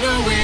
gotta win.